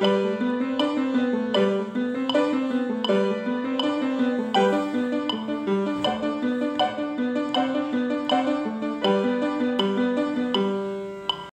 Música